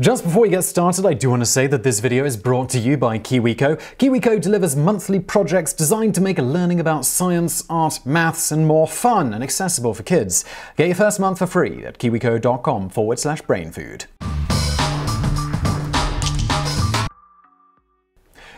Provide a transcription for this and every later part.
Just before we get started, I do want to say that this video is brought to you by KiwiCo. KiwiCo delivers monthly projects designed to make a learning about science, art, maths, and more fun and accessible for kids. Get your first month for free at kiwico.com forward slash brainfood.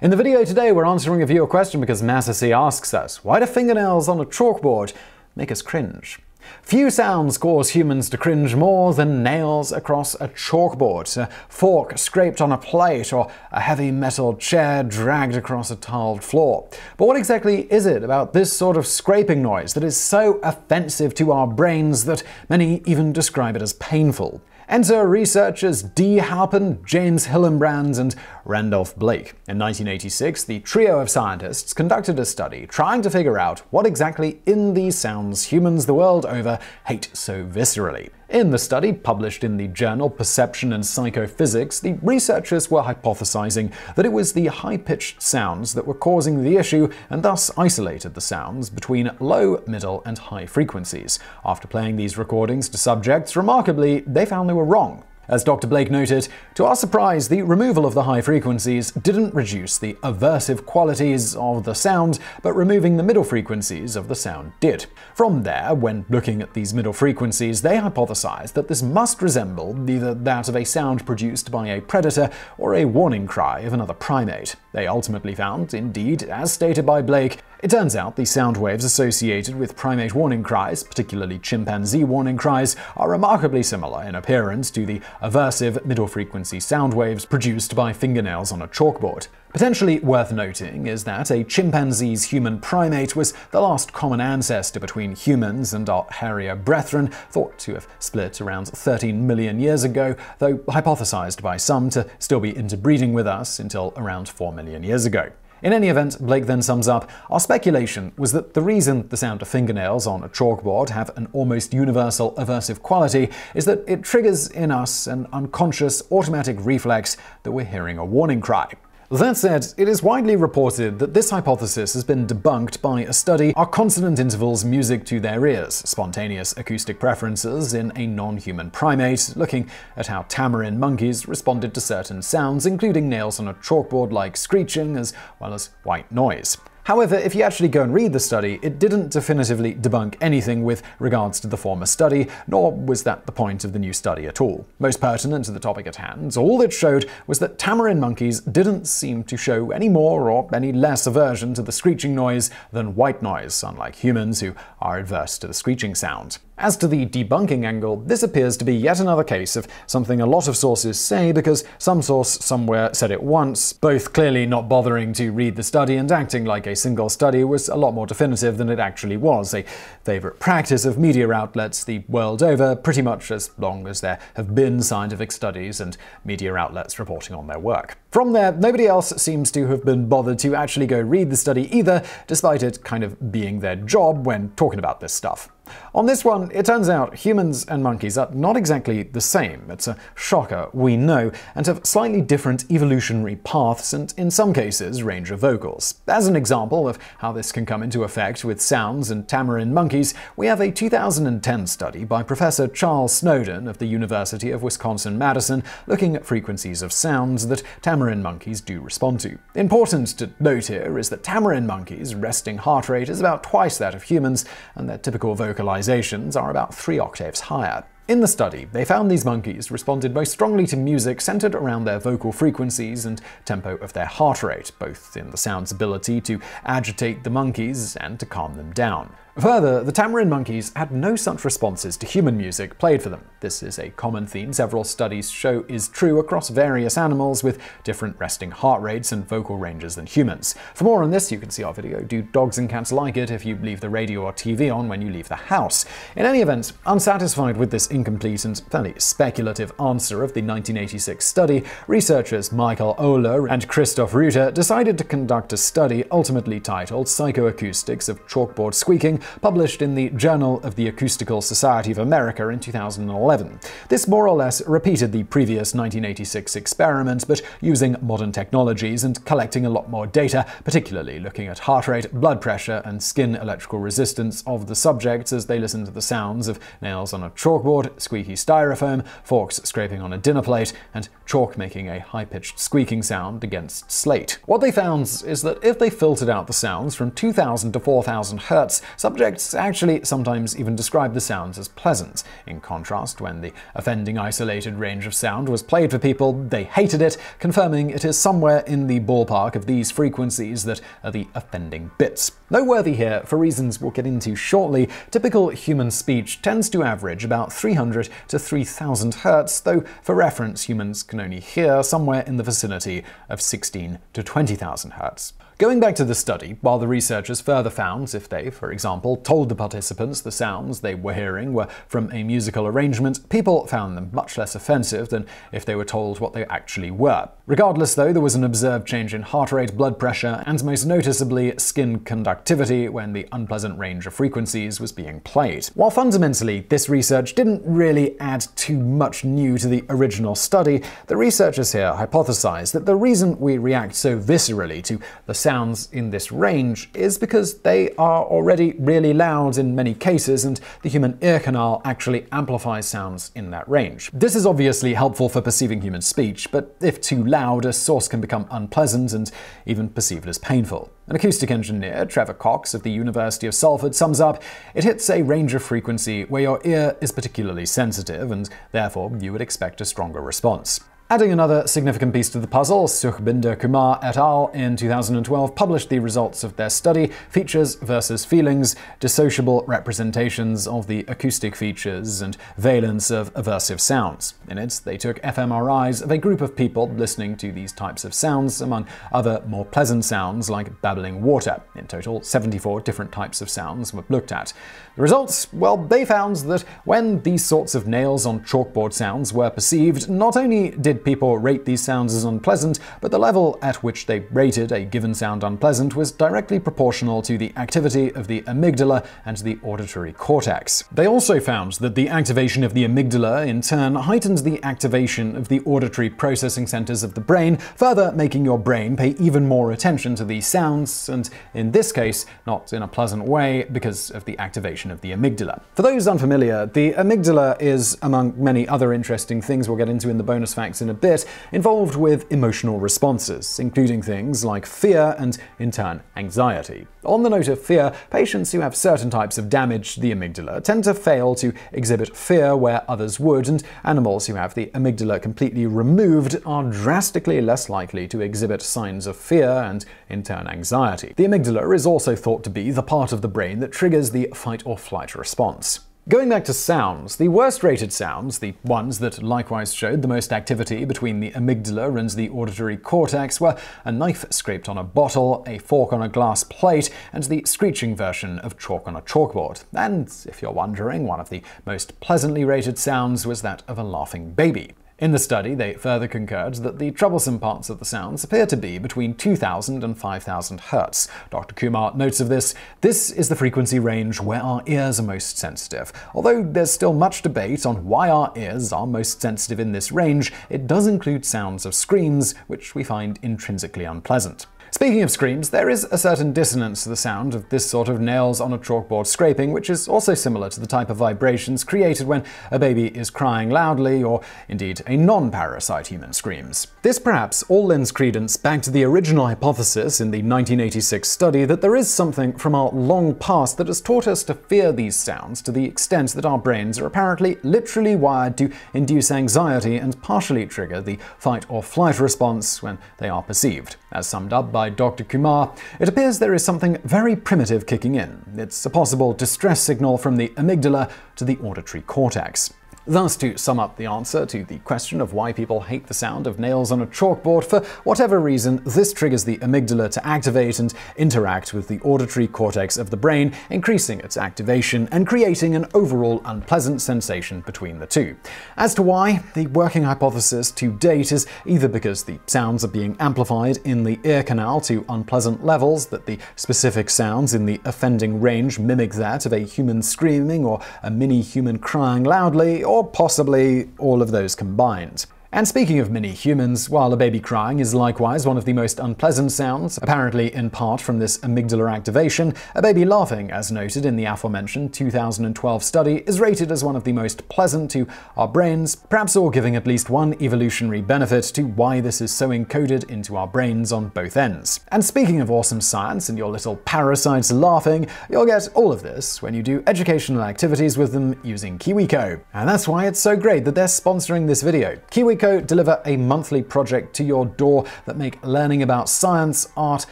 In the video today, we're answering a viewer question because Massasy asks us, why do fingernails on a chalkboard make us cringe? Few sounds cause humans to cringe more than nails across a chalkboard, a fork scraped on a plate, or a heavy metal chair dragged across a tiled floor. But what exactly is it about this sort of scraping noise that is so offensive to our brains that many even describe it as painful? Enter researchers Dee Halpern, James Hillenbrand, and Randolph Blake. In 1986, the trio of scientists conducted a study trying to figure out what exactly in these sounds humans the world over hate so viscerally. In the study, published in the journal Perception and Psychophysics, the researchers were hypothesizing that it was the high pitched sounds that were causing the issue and thus isolated the sounds between low, middle, and high frequencies. After playing these recordings to subjects, remarkably, they found they were wrong. As Dr. Blake noted, to our surprise, the removal of the high frequencies didn't reduce the aversive qualities of the sound, but removing the middle frequencies of the sound did. From there, when looking at these middle frequencies, they hypothesized that this must resemble either that of a sound produced by a predator or a warning cry of another primate. They ultimately found, indeed, as stated by Blake, it turns out the sound waves associated with primate warning cries, particularly chimpanzee warning cries, are remarkably similar in appearance to the aversive middle frequency sound waves produced by fingernails on a chalkboard. Potentially worth noting is that a chimpanzee's human primate was the last common ancestor between humans and our hairier brethren, thought to have split around 13 million years ago, though hypothesized by some to still be interbreeding with us until around 4 million years ago. In any event, Blake then sums up Our speculation was that the reason the sound of fingernails on a chalkboard have an almost universal aversive quality is that it triggers in us an unconscious automatic reflex that we're hearing a warning cry. That said, it is widely reported that this hypothesis has been debunked by a study Are consonant intervals music to their ears? Spontaneous acoustic preferences in a non human primate, looking at how tamarin monkeys responded to certain sounds, including nails on a chalkboard like screeching, as well as white noise. However, if you actually go and read the study, it didn't definitively debunk anything with regards to the former study, nor was that the point of the new study at all. Most pertinent to the topic at hand, all it showed was that tamarin monkeys didn't seem to show any more or any less aversion to the screeching noise than white noise, unlike humans who are adverse to the screeching sound. As to the debunking angle, this appears to be yet another case of something a lot of sources say because some source somewhere said it once, both clearly not bothering to read the study and acting like a single study was a lot more definitive than it actually was, a favorite practice of media outlets the world over, pretty much as long as there have been scientific studies and media outlets reporting on their work. From there, nobody else seems to have been bothered to actually go read the study either, despite it kind of being their job when talking about this stuff. On this one, it turns out humans and monkeys are not exactly the same. It's a shocker, we know, and have slightly different evolutionary paths and, in some cases, range of vocals. As an example of how this can come into effect with sounds and tamarin monkeys, we have a 2010 study by Professor Charles Snowdon of the University of Wisconsin-Madison looking at frequencies of sounds that tamarin monkeys do respond to. Important to note here is that tamarin monkeys' resting heart rate is about twice that of humans, and their typical vocal vocalizations are about three octaves higher. In the study, they found these monkeys responded most strongly to music centered around their vocal frequencies and tempo of their heart rate, both in the sound's ability to agitate the monkeys and to calm them down. Further, the tamarin monkeys had no such responses to human music played for them. This is a common theme several studies show is true across various animals with different resting heart rates and vocal ranges than humans. For more on this, you can see our video Do Dogs and Cats Like It if you leave the radio or TV on when you leave the house. In any event, unsatisfied with this incomplete and fairly speculative answer of the 1986 study, researchers Michael Oehler and Christoph Reuter decided to conduct a study ultimately titled Psychoacoustics of Chalkboard Squeaking published in the Journal of the Acoustical Society of America in 2011. This more or less repeated the previous 1986 experiment, but using modern technologies and collecting a lot more data, particularly looking at heart rate, blood pressure, and skin electrical resistance of the subjects as they listened to the sounds of nails on a chalkboard, squeaky styrofoam, forks scraping on a dinner plate, and chalk making a high pitched squeaking sound against slate. What they found is that if they filtered out the sounds from 2000 to 4000 hertz, subjects actually sometimes even described the sounds as pleasant. In contrast, when the offending isolated range of sound was played for people, they hated it, confirming it is somewhere in the ballpark of these frequencies that are the offending bits. Noteworthy here, for reasons we'll get into shortly, typical human speech tends to average about 300 to 3000 hertz, though for reference, humans can only hear somewhere in the vicinity of 16 to 20,000 hertz. Going back to the study, while the researchers further found if they, for example, told the participants the sounds they were hearing were from a musical arrangement, people found them much less offensive than if they were told what they actually were. Regardless, though, there was an observed change in heart rate, blood pressure, and most noticeably skin conductivity when the unpleasant range of frequencies was being played. While fundamentally this research didn't really add too much new to the original study, the researchers here hypothesize that the reason we react so viscerally to the sounds in this range is because they are already really loud in many cases, and the human ear canal actually amplifies sounds in that range. This is obviously helpful for perceiving human speech, but if too loud, a source can become unpleasant and even perceived as painful. An acoustic engineer, Trevor Cox of the University of Salford, sums up it hits a range of frequency where your ear is particularly sensitive, and therefore you would expect a stronger response. Adding another significant piece to the puzzle, Sukhbinder Kumar et al. in 2012 published the results of their study, Features versus Feelings, Dissociable Representations of the Acoustic Features and Valence of Aversive Sounds. In it, they took fMRIs of a group of people listening to these types of sounds, among other more pleasant sounds like babbling water. In total, 74 different types of sounds were looked at. The results? Well, they found that when these sorts of nails on chalkboard sounds were perceived, not only did people rate these sounds as unpleasant, but the level at which they rated a given sound unpleasant was directly proportional to the activity of the amygdala and the auditory cortex. They also found that the activation of the amygdala in turn heightened the activation of the auditory processing centers of the brain, further making your brain pay even more attention to these sounds, and in this case, not in a pleasant way because of the activation of the amygdala. For those unfamiliar, the amygdala is, among many other interesting things we'll get into in the bonus facts in a bit, involved with emotional responses, including things like fear and, in turn, anxiety. On the note of fear, patients who have certain types of damage to the amygdala tend to fail to exhibit fear where others would, and animals who have the amygdala completely removed are drastically less likely to exhibit signs of fear and, in turn, anxiety. The amygdala is also thought to be the part of the brain that triggers the fight or flight response. Going back to sounds, the worst rated sounds, the ones that likewise showed the most activity between the amygdala and the auditory cortex, were a knife scraped on a bottle, a fork on a glass plate, and the screeching version of chalk on a chalkboard. And, if you're wondering, one of the most pleasantly rated sounds was that of a laughing baby. In the study, they further concurred that the troublesome parts of the sounds appear to be between 2000 and 5000 Hz. Dr. Kumar notes of this this is the frequency range where our ears are most sensitive. Although there's still much debate on why our ears are most sensitive in this range, it does include sounds of screams, which we find intrinsically unpleasant. Speaking of screams, there is a certain dissonance to the sound of this sort of nails on a chalkboard scraping, which is also similar to the type of vibrations created when a baby is crying loudly, or indeed a non parasite human screams. This perhaps all lends credence back to the original hypothesis in the 1986 study that there is something from our long past that has taught us to fear these sounds to the extent that our brains are apparently literally wired to induce anxiety and partially trigger the fight or flight response when they are perceived. As summed up by Dr. Kumar, it appears there is something very primitive kicking in. It's a possible distress signal from the amygdala to the auditory cortex. Thus, to sum up the answer to the question of why people hate the sound of nails on a chalkboard, for whatever reason, this triggers the amygdala to activate and interact with the auditory cortex of the brain, increasing its activation and creating an overall unpleasant sensation between the two. As to why, the working hypothesis to date is either because the sounds are being amplified in the ear canal to unpleasant levels, that the specific sounds in the offending range mimic that of a human screaming or a mini human crying loudly, or possibly all of those combined. And speaking of mini humans, while a baby crying is likewise one of the most unpleasant sounds, apparently in part from this amygdala activation, a baby laughing, as noted in the aforementioned 2012 study, is rated as one of the most pleasant to our brains, perhaps all giving at least one evolutionary benefit to why this is so encoded into our brains on both ends. And speaking of awesome science and your little parasites laughing, you'll get all of this when you do educational activities with them using KiwiCo. And that's why it's so great that they're sponsoring this video. KiwiCo deliver a monthly project to your door that make learning about science, art,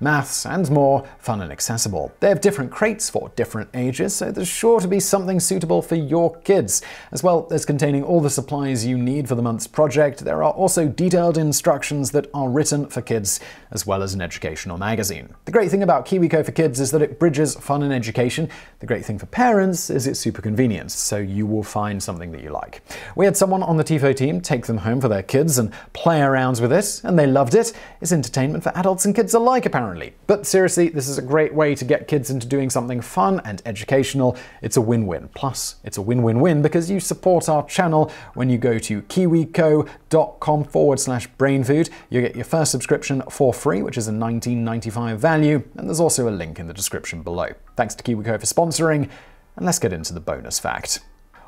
maths, and more fun and accessible. They have different crates for different ages, so there's sure to be something suitable for your kids. As well as containing all the supplies you need for the month's project, there are also detailed instructions that are written for kids, as well as an educational magazine. The great thing about KiwiCo for Kids is that it bridges fun and education. The great thing for parents is it's super convenient, so you will find something that you like. We had someone on the TIFO team take them home for their kids and play around with it, and they loved it. It's entertainment for adults and kids alike, apparently. But seriously, this is a great way to get kids into doing something fun and educational. It's a win win. Plus, it's a win win win because you support our channel when you go to kiwico.com forward slash brainfood. You get your first subscription for free, which is a $19.95 value, and there's also a link in the description below. Thanks to KiwiCo for sponsoring, and let's get into the bonus fact.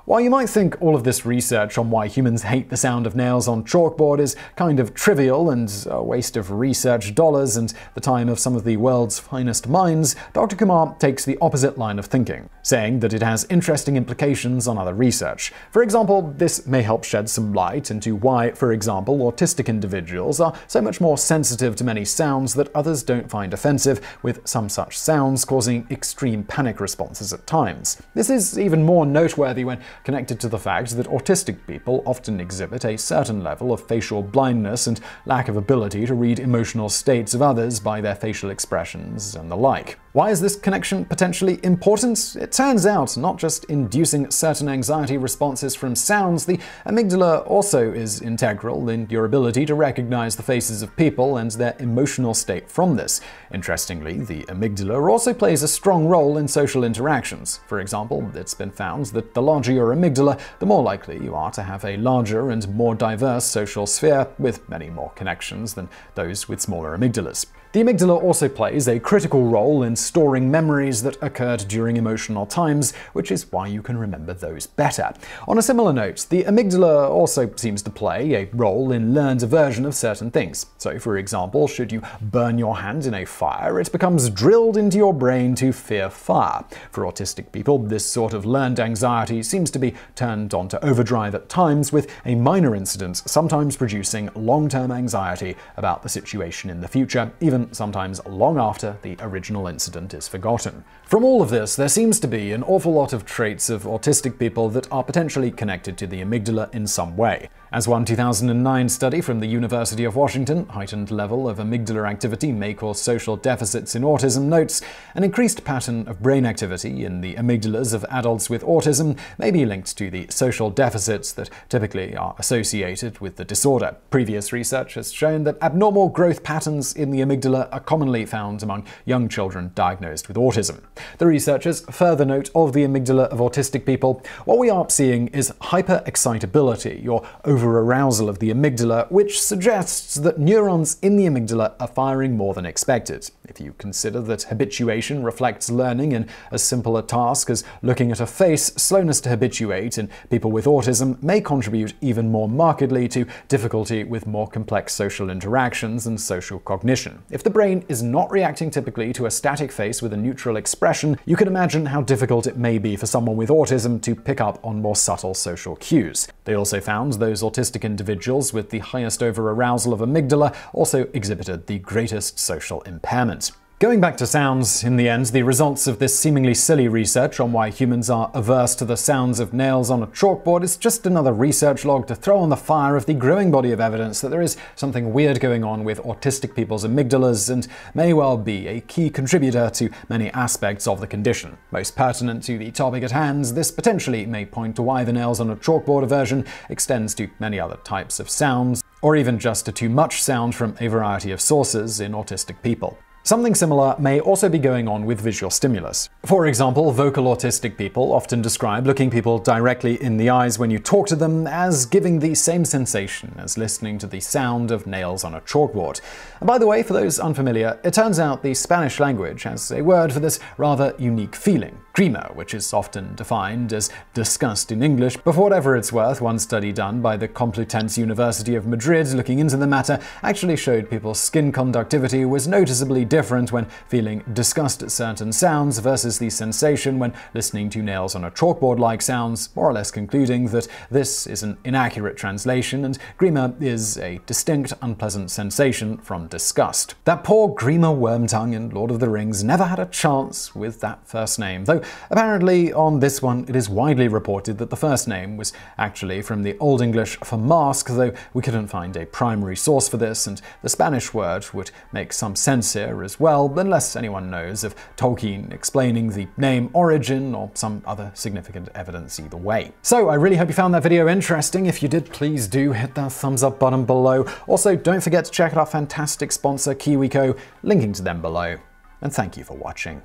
While you might think all of this research on why humans hate the sound of nails on chalkboard is kind of trivial and a waste of research dollars and the time of some of the world's finest minds, Dr. Kumar takes the opposite line of thinking, saying that it has interesting implications on other research. For example, this may help shed some light into why, for example, autistic individuals are so much more sensitive to many sounds that others don't find offensive, with some such sounds causing extreme panic responses at times. This is even more noteworthy when connected to the fact that autistic people often exhibit a certain level of facial blindness and lack of ability to read emotional states of others by their facial expressions and the like. Why is this connection potentially important? It turns out not just inducing certain anxiety responses from sounds, the amygdala also is integral in your ability to recognize the faces of people and their emotional state from this. Interestingly, the amygdala also plays a strong role in social interactions. For example, it's been found that the larger your amygdala, the more likely you are to have a larger and more diverse social sphere with many more connections than those with smaller amygdalas. The amygdala also plays a critical role in storing memories that occurred during emotional times, which is why you can remember those better. On a similar note, the amygdala also seems to play a role in learned aversion of certain things. So, for example, should you burn your hand in a fire, it becomes drilled into your brain to fear fire. For autistic people, this sort of learned anxiety seems to be turned on to overdrive at times, with a minor incident sometimes producing long term anxiety about the situation in the future, even sometimes long after the original incident is forgotten. From all of this, there seems to be an awful lot of traits of autistic people that are potentially connected to the amygdala in some way. As one 2009 study from the University of Washington, heightened level of amygdala activity may cause social deficits in autism, notes an increased pattern of brain activity in the amygdalas of adults with autism may be linked to the social deficits that typically are associated with the disorder. Previous research has shown that abnormal growth patterns in the amygdala are commonly found among young children diagnosed with autism. The researchers further note of the amygdala of autistic people what we are seeing is hyperexcitability, or over arousal of the amygdala, which suggests that neurons in the amygdala are firing more than expected. If you consider that habituation reflects learning in as simple a task as looking at a face, slowness to habituate in people with autism may contribute even more markedly to difficulty with more complex social interactions and social cognition. If the brain is not reacting typically to a static face with a neutral expression, you can imagine how difficult it may be for someone with autism to pick up on more subtle social cues. They also found those autistic individuals with the highest over-arousal of amygdala also exhibited the greatest social impairment. Going back to sounds, in the end, the results of this seemingly silly research on why humans are averse to the sounds of nails on a chalkboard is just another research log to throw on the fire of the growing body of evidence that there is something weird going on with autistic people's amygdalas and may well be a key contributor to many aspects of the condition. Most pertinent to the topic at hand, this potentially may point to why the nails on a chalkboard aversion extends to many other types of sounds, or even just to too much sound from a variety of sources in autistic people. Something similar may also be going on with visual stimulus. For example, vocal autistic people often describe looking people directly in the eyes when you talk to them as giving the same sensation as listening to the sound of nails on a chalkboard. And by the way, for those unfamiliar, it turns out the Spanish language has a word for this rather unique feeling grima, which is often defined as disgust in English. But for whatever it's worth, one study done by the Complutense University of Madrid looking into the matter actually showed people's skin conductivity was noticeably different when feeling disgust at certain sounds versus the sensation when listening to nails on a chalkboard like sounds, more or less concluding that this is an inaccurate translation and grima is a distinct unpleasant sensation from disgust. That poor Grima Wormtongue in Lord of the Rings never had a chance with that first name, though apparently on this one it is widely reported that the first name was actually from the Old English for mask, though we couldn't find a primary source for this, and the Spanish word would make some sense here as well, unless anyone knows of Tolkien explaining the name origin or some other significant evidence either way. So I really hope you found that video interesting. If you did, please do hit that thumbs up button below. Also, don't forget to check out our fantastic sponsor KiwiCo, linking to them below. And thank you for watching.